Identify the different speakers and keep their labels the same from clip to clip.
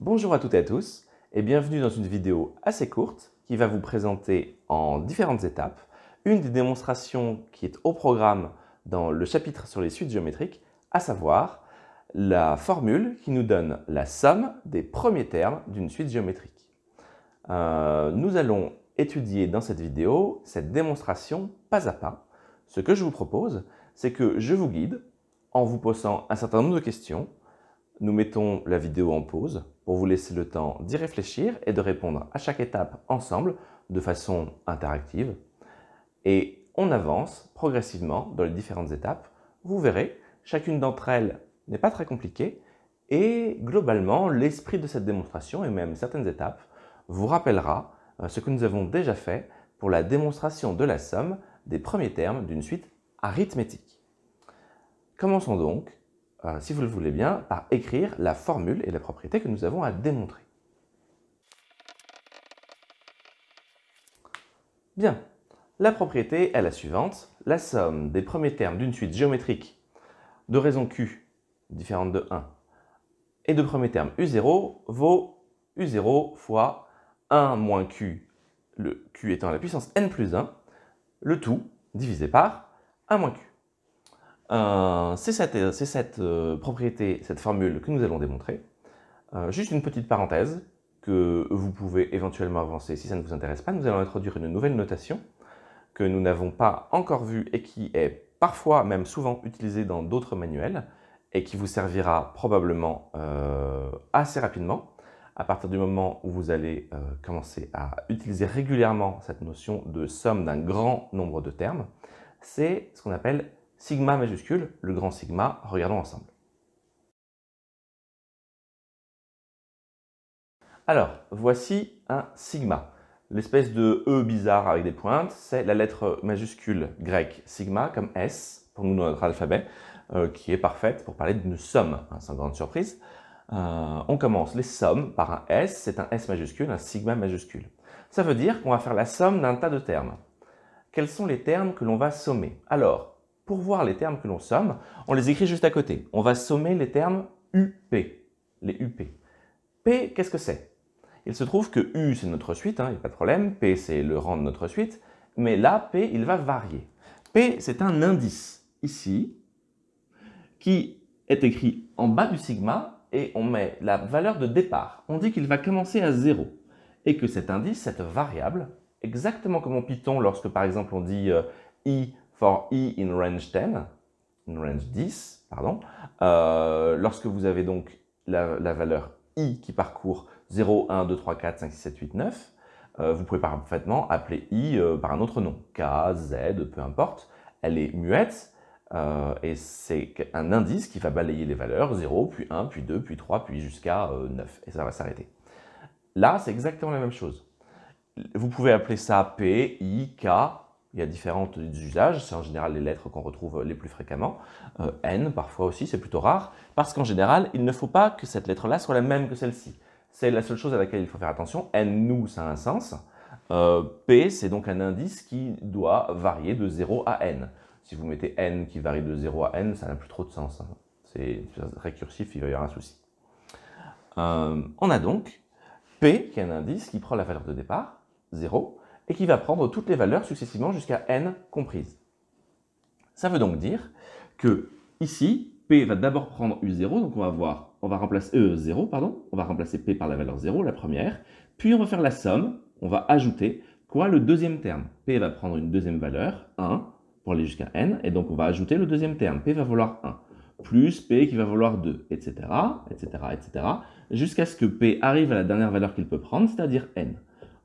Speaker 1: Bonjour à toutes et à tous et bienvenue dans une vidéo assez courte qui va vous présenter en différentes étapes une des démonstrations qui est au programme dans le chapitre sur les suites géométriques, à savoir la formule qui nous donne la somme des premiers termes d'une suite géométrique. Euh, nous allons étudier dans cette vidéo cette démonstration pas à pas. Ce que je vous propose, c'est que je vous guide en vous posant un certain nombre de questions. Nous mettons la vidéo en pause pour vous laisser le temps d'y réfléchir et de répondre à chaque étape ensemble de façon interactive. Et on avance progressivement dans les différentes étapes. Vous verrez, chacune d'entre elles n'est pas très compliquée et globalement, l'esprit de cette démonstration et même certaines étapes vous rappellera euh, ce que nous avons déjà fait pour la démonstration de la somme des premiers termes d'une suite arithmétique. Commençons donc, euh, si vous le voulez bien, par écrire la formule et la propriété que nous avons à démontrer. Bien, la propriété est la suivante. La somme des premiers termes d'une suite géométrique de raison Q différente de 1 et de premier terme U0 vaut U0 fois 1 moins Q, le Q étant la puissance n plus 1, le tout divisé par 1 moins Q. Euh, c'est cette, cette euh, propriété, cette formule que nous allons démontrer. Euh, juste une petite parenthèse que vous pouvez éventuellement avancer si ça ne vous intéresse pas. Nous allons introduire une nouvelle notation que nous n'avons pas encore vue et qui est parfois, même souvent, utilisée dans d'autres manuels et qui vous servira probablement assez rapidement à partir du moment où vous allez commencer à utiliser régulièrement cette notion de somme d'un grand nombre de termes, c'est ce qu'on appelle sigma majuscule, le grand sigma, regardons ensemble. Alors, voici un sigma. L'espèce de E bizarre avec des pointes, c'est la lettre majuscule grecque sigma comme S, pour nous dans notre alphabet, euh, qui est parfaite pour parler d'une somme, hein, sans grande surprise. Euh, on commence les sommes par un S, c'est un S majuscule, un sigma majuscule. Ça veut dire qu'on va faire la somme d'un tas de termes. Quels sont les termes que l'on va sommer? Alors, pour voir les termes que l'on somme, on les écrit juste à côté. On va sommer les termes UP, les UP. P, qu'est-ce que c'est? Il se trouve que U, c'est notre suite, il hein, n'y a pas de problème. P, c'est le rang de notre suite. Mais là, P, il va varier. P, c'est un indice, ici, qui est écrit en bas du sigma, et on met la valeur de départ. On dit qu'il va commencer à 0, et que cet indice, cette variable, exactement comme en Python, lorsque par exemple on dit euh, i for i in range 10, in range 10, pardon, euh, lorsque vous avez donc la, valeur i qui parcourt 0, 1, 2, 3, 4, 5, 6, 7, 8, 9, vous pouvez parfaitement appeler i euh, par un autre nom, k, z, peu importe. Elle est muette euh, et c'est un indice qui va balayer les valeurs 0, puis 1, puis 2, puis 3, puis jusqu'à 9. Et ça va s'arrêter. Là, c'est exactement la même chose. Vous pouvez appeler ça P, I, K, il y a différents usages, c'est en général les lettres qu'on retrouve les plus fréquemment. Euh, N, parfois aussi, c'est plutôt rare, parce qu'en général, il ne faut pas que cette lettre-là soit la même que celle-ci. C'est la seule chose à laquelle il faut faire attention. N, nous, ça a un sens. Euh, P, c'est donc un indice qui doit varier de 0 à N. Si vous mettez N qui varie de 0 à N, ça n'a plus trop de sens. Hein. C'est récursif, il va y avoir un souci. Euh, on a donc P, qui est un indice qui prend la valeur de départ, 0, et qui va prendre toutes les valeurs successivement jusqu'à n comprises. Ça veut donc dire que ici, P va d'abord prendre U0, donc on va voir, on va remplacer E0, pardon, on va remplacer P par la valeur 0, la première, puis on va faire la somme, on va ajouter quoi Le deuxième terme. P va prendre une deuxième valeur, 1, pour aller jusqu'à n, et donc on va ajouter le deuxième terme, P va valoir 1, plus P qui va valoir 2, etc., etc., etc., jusqu'à ce que P arrive à la dernière valeur qu'il peut prendre, c'est-à-dire n.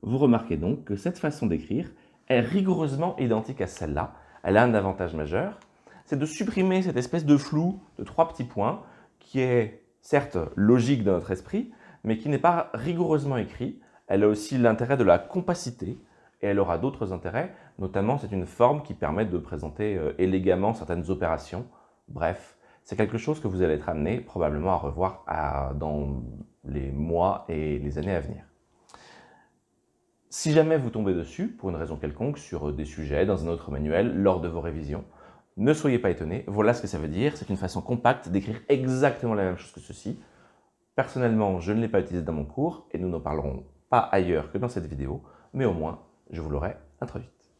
Speaker 1: Vous remarquez donc que cette façon d'écrire est rigoureusement identique à celle-là. Elle a un avantage majeur, c'est de supprimer cette espèce de flou de trois petits points qui est certes logique dans notre esprit, mais qui n'est pas rigoureusement écrit. Elle a aussi l'intérêt de la compacité et elle aura d'autres intérêts, notamment c'est une forme qui permet de présenter euh, élégamment certaines opérations. Bref, c'est quelque chose que vous allez être amené probablement à revoir dans les mois et les années à venir. Si jamais vous tombez dessus, pour une raison quelconque, sur des sujets, dans un autre manuel, lors de vos révisions, ne soyez pas étonnés, voilà ce que ça veut dire, c'est une façon compacte d'écrire exactement la même chose que ceci. Personnellement, je ne l'ai pas utilisé dans mon cours et nous n'en parlerons pas ailleurs que dans cette vidéo, mais au moins, je vous l'aurai introduite.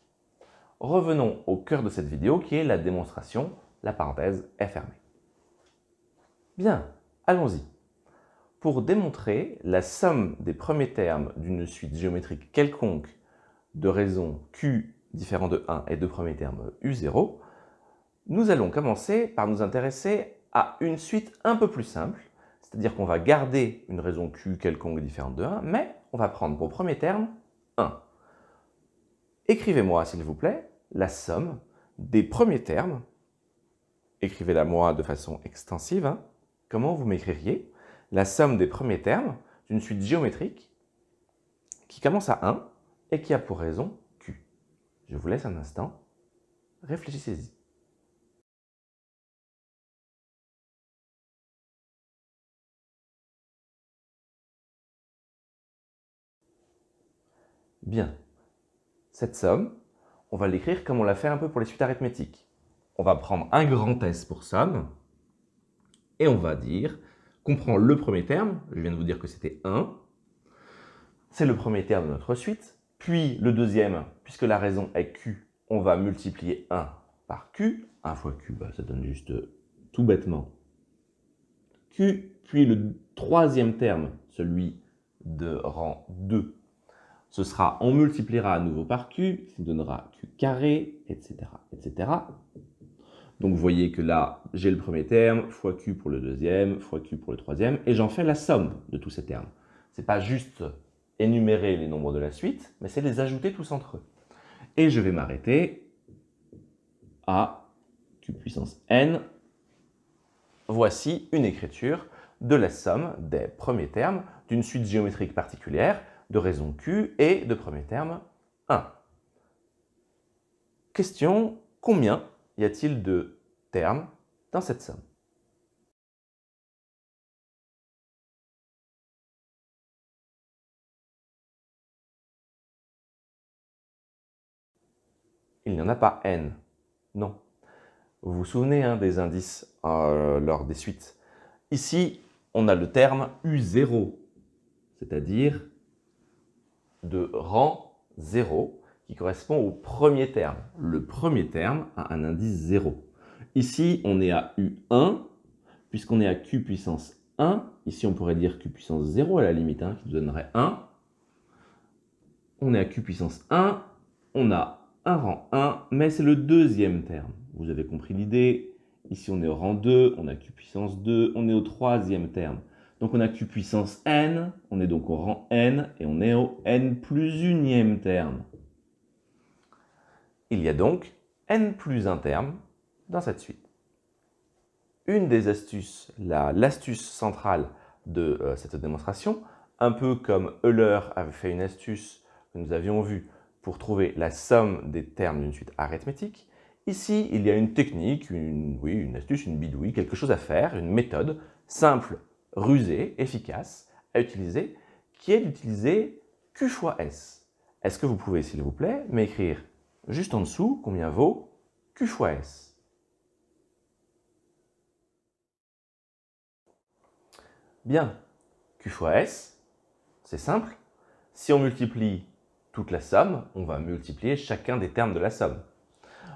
Speaker 1: Revenons au cœur de cette vidéo qui est la démonstration, la parenthèse est fermée. Bien, allons-y. Pour démontrer la somme des premiers termes d'une suite géométrique quelconque de raisons Q différent de 1 et de premiers termes U0, nous allons commencer par nous intéresser à une suite un peu plus simple, c'est-à-dire qu'on va garder une raison Q quelconque différente de 1, mais on va prendre pour premier terme 1. Écrivez-moi, s'il vous plaît, la somme des premiers termes. Écrivez-la moi de façon extensive. Hein. Comment vous m'écririez? La somme des premiers termes d'une suite géométrique qui commence à 1 et qui a pour raison Q Je vous laisse un instant. Réfléchissez-y. Bien. Cette somme, on va l'écrire comme on l'a fait un peu pour les suites arithmétiques. On va prendre un grand S pour somme, et on va dire qu'on prend le premier terme, je viens de vous dire que c'était 1, c'est le premier terme de notre suite, puis le deuxième, puisque la raison est Q, on va multiplier 1 par Q, 1 fois Q, bah, ça donne juste tout bêtement Q, puis le troisième terme, celui de rang 2, ce sera, on multipliera à nouveau par q, qui donnera q carré, etc., etc. Donc vous voyez que là, j'ai le premier terme, fois q pour le deuxième, fois q pour le troisième, et j'en fais la somme de tous ces termes. Ce n'est pas juste énumérer les nombres de la suite, mais c'est les ajouter tous entre eux. Et je vais m'arrêter à q puissance n. Voici une écriture de la somme des premiers termes d'une suite géométrique particulière de raison Q et de premier terme 1. Question, combien y a-t-il de termes dans cette somme? Il n'y en a pas n. Non. Vous vous souvenez hein, des indices euh, lors des suites? Ici, on a le terme U0, c'est-à-dire de rang 0 qui correspond au premier terme. Le premier terme a un indice 0. Ici, on est à U1, puisqu'on est à Q puissance 1. Ici, on pourrait dire Q puissance 0 à la limite, hein, qui nous donnerait 1. On est à Q puissance 1. On a un rang 1, mais c'est le deuxième terme. Vous avez compris l'idée. Ici, on est au rang 2, on a Q puissance 2, on est au troisième terme. Donc on a q puissance n, on est donc au rang n, et on est au n plus unième terme. Il y a donc n plus un terme dans cette suite. Une des astuces, l'astuce centrale de euh, cette démonstration, un peu comme Euler avait fait une astuce que nous avions vue pour trouver la somme des termes d'une suite arithmétique, ici il y a une technique, une, oui, une astuce, une bidouille, quelque chose à faire, une méthode simple rusé, efficace à utiliser, qui est d'utiliser Q fois S. Est-ce que vous pouvez, s'il vous plaît, m'écrire juste en dessous combien vaut Q fois S Bien, Q fois S, c'est simple. Si on multiplie toute la somme, on va multiplier chacun des termes de la somme.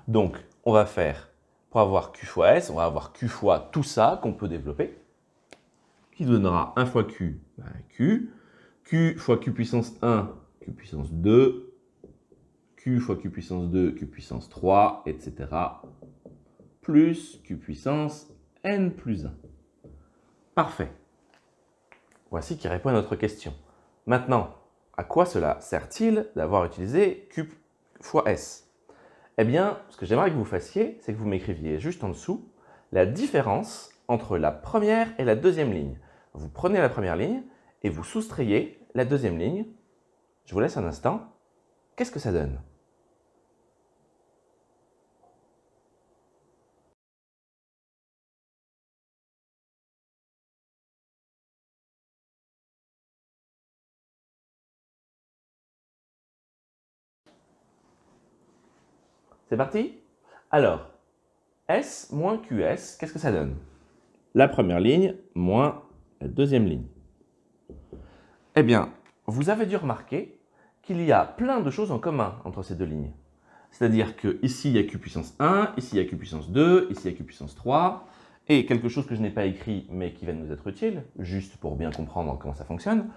Speaker 1: Donc, on va faire, pour avoir Q fois S, on va avoir Q fois tout ça qu'on peut développer qui donnera 1 fois Q, ben, Q, Q fois Q puissance 1, Q puissance 2, Q fois Q puissance 2, Q puissance 3, etc. Plus Q puissance N plus 1. Parfait. Voici qui répond à notre question. Maintenant, à quoi cela sert-il d'avoir utilisé Q fois S? Eh bien, ce que j'aimerais que vous fassiez, c'est que vous m'écriviez juste en dessous la différence entre la première et la deuxième ligne vous prenez la première ligne et vous soustrayez la deuxième ligne. Je vous laisse un instant. Qu'est-ce que ça donne? C'est parti? Alors, S moins QS, qu'est-ce que ça donne? La première ligne moins la deuxième ligne. Eh bien, vous avez dû remarquer qu'il y a plein de choses en commun entre ces deux lignes. C'est-à-dire qu'ici, il y a q puissance 1, ici, il y a q puissance 2, ici, il y a q puissance 3, et quelque chose que je n'ai pas écrit, mais qui va nous être utile, juste pour bien comprendre comment ça fonctionne,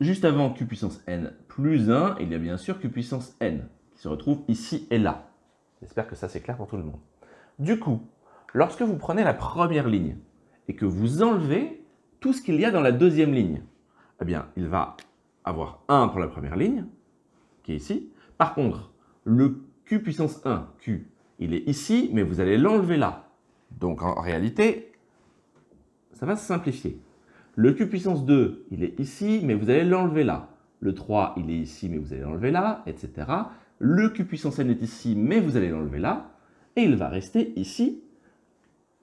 Speaker 1: juste avant q puissance n plus 1, il y a bien sûr q puissance n, qui se retrouve ici et là. J'espère que ça c'est clair pour tout le monde. Du coup, lorsque vous prenez la première ligne, et que vous enlevez tout ce qu'il y a dans la deuxième ligne, eh bien, il va avoir 1 pour la première ligne, qui est ici. Par contre, le q puissance 1, q, il est ici, mais vous allez l'enlever là. Donc en réalité, ça va se simplifier. Le q puissance 2, il est ici, mais vous allez l'enlever là. Le 3, il est ici, mais vous allez l'enlever là, etc. Le q puissance n est ici, mais vous allez l'enlever là. Et il va rester ici,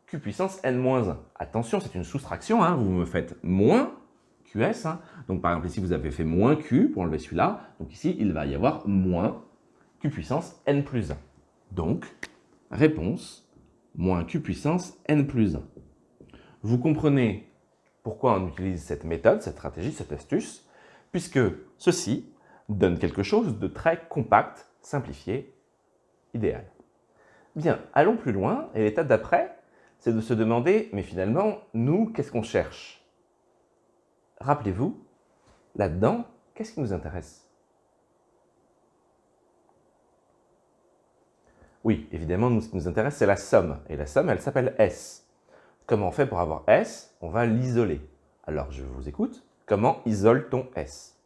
Speaker 1: q puissance n-1. Attention, c'est une soustraction, hein. vous me faites moins qs. Hein. Donc par exemple ici, vous avez fait moins q pour enlever celui-là. Donc ici, il va y avoir moins q puissance n plus 1. Donc, réponse, moins q puissance n plus 1. Vous comprenez pourquoi on utilise cette méthode, cette stratégie, cette astuce, puisque ceci donne quelque chose de très compact, simplifié, idéal. Bien, allons plus loin, et l'étape d'après, c'est de se demander, mais finalement, nous, qu'est-ce qu'on cherche? Rappelez-vous, là-dedans, qu'est-ce qui nous intéresse? Oui, évidemment, nous, ce qui nous intéresse, c'est la somme. Et la somme, elle s'appelle S. Comment on fait pour avoir S? On va l'isoler. Alors, je vous écoute. Comment isole-t-on S?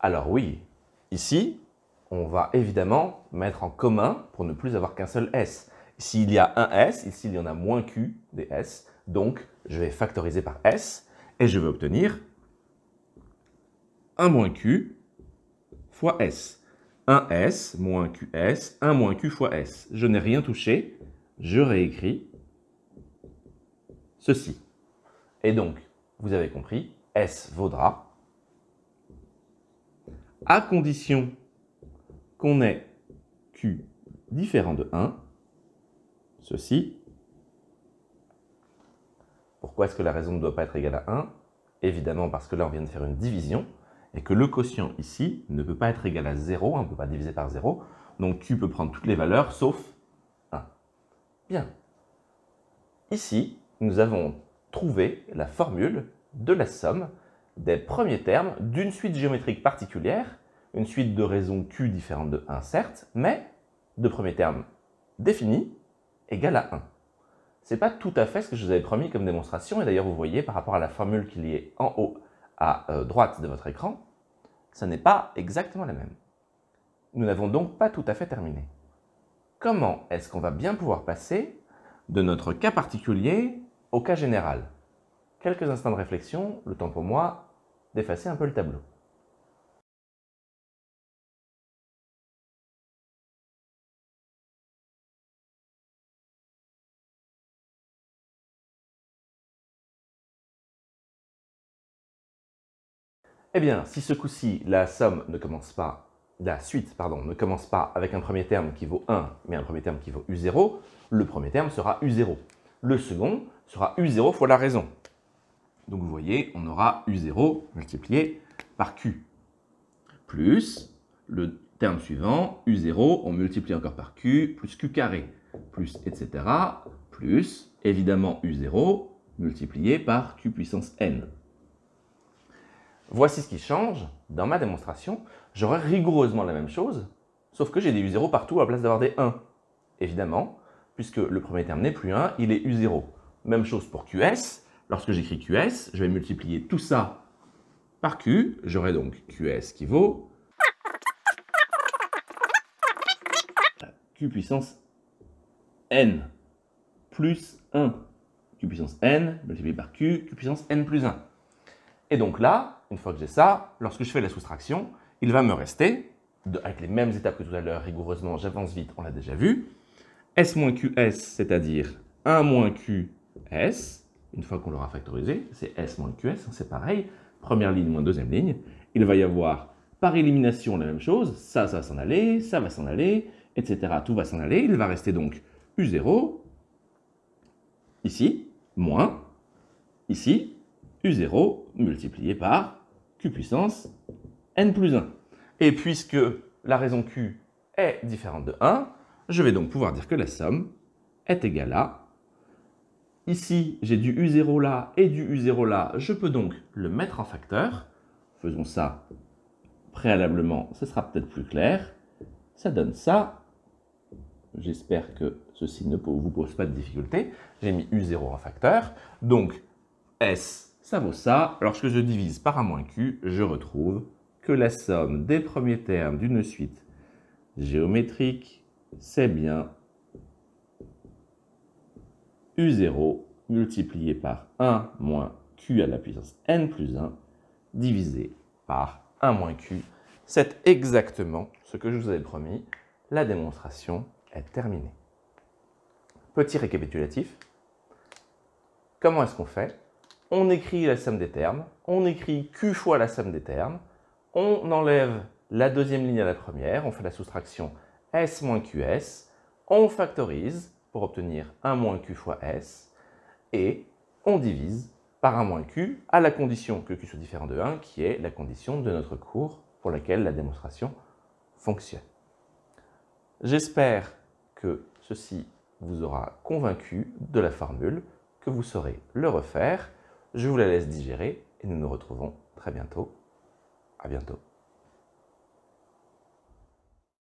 Speaker 1: Alors oui, ici, on va évidemment mettre en commun pour ne plus avoir qu'un seul S. S'il y a un S, ici il y en a moins Q des S, donc je vais factoriser par S et je vais obtenir 1 moins Q fois S. 1S moins QS, 1 moins Q fois S. Je n'ai rien touché, je réécris ceci. Et donc, vous avez compris, S vaudra, à condition qu'on ait Q différent de 1, ceci. Pourquoi est-ce que la raison ne doit pas être égale à 1 Évidemment parce que là, on vient de faire une division et que le quotient ici ne peut pas être égal à 0, on ne peut pas diviser par 0. Donc Q peut prendre toutes les valeurs sauf 1. Bien. Ici, nous avons trouvé la formule de la somme des premiers termes d'une suite géométrique particulière, une suite de raisons Q différente de 1 certes, mais de premiers termes définis égale à 1. Ce n'est pas tout à fait ce que je vous avais promis comme démonstration, et d'ailleurs vous voyez par rapport à la formule qu'il y est en haut à euh, droite de votre écran, ce n'est pas exactement la même. Nous n'avons donc pas tout à fait terminé. Comment est-ce qu'on va bien pouvoir passer de notre cas particulier au cas général? Quelques instants de réflexion, le temps pour moi d'effacer un peu le tableau. Eh bien, si ce coup-ci, la somme ne commence pas, la suite, pardon, ne commence pas avec un premier terme qui vaut 1, mais un premier terme qui vaut U0, le premier terme sera U0. Le second sera U0 fois la raison. Donc vous voyez, on aura U0 multiplié par Q. Plus le terme suivant, U0, on multiplie encore par Q, plus Q carré, plus etc. Plus, évidemment, U0 multiplié par Q puissance N. Voici ce qui change. Dans ma démonstration, j'aurai rigoureusement la même chose, sauf que j'ai des U0 partout à la place d'avoir des 1. Évidemment, puisque le premier terme n'est plus 1, il est U0. Même chose pour QS. Lorsque j'écris QS, je vais multiplier tout ça par Q. J'aurai donc QS qui vaut Q puissance N plus 1. Q puissance N multiplié par Q, Q puissance N plus 1. Et donc là, une fois que j'ai ça, lorsque je fais la soustraction, il va me rester, avec les mêmes étapes que tout à l'heure, rigoureusement, j'avance vite, on l'a déjà vu, S moins QS, c'est-à-dire 1 moins QS, une fois qu'on l'aura factorisé, c'est S moins QS, hein, c'est pareil, première ligne moins deuxième ligne, il va y avoir par élimination la même chose, ça, ça va s'en aller, ça va s'en aller, etc. Tout va s'en aller, il va rester donc U0 ici, moins, ici, U0 multiplié par Q puissance N plus 1. Et puisque la raison Q est différente de 1, je vais donc pouvoir dire que la somme est égale à... Ici, j'ai du U0 là et du U0 là. Je peux donc le mettre en facteur. Faisons ça préalablement, ce sera peut-être plus clair. Ça donne ça. J'espère que ceci ne vous pose pas de difficulté. J'ai mis U0 en facteur. Donc, S, ça vaut ça. Lorsque je divise par 1 moins Q, je retrouve que la somme des premiers termes d'une suite géométrique, c'est bien U0 multiplié par 1 moins Q à la puissance N plus 1 divisé par 1 moins Q. C'est exactement ce que je vous avais promis. La démonstration est terminée. Petit récapitulatif. Comment est-ce qu'on fait? On écrit la somme des termes, on écrit Q fois la somme des termes, on enlève la deuxième ligne à la première, on fait la soustraction S moins QS, on factorise pour obtenir 1 moins Q fois S, et on divise par 1 moins Q à la condition que Q soit différent de 1, qui est la condition de notre cours pour laquelle la démonstration fonctionne. J'espère que ceci vous aura convaincu de la formule, que vous saurez le refaire. Je vous la laisse digérer et nous nous retrouvons très bientôt à bientôt.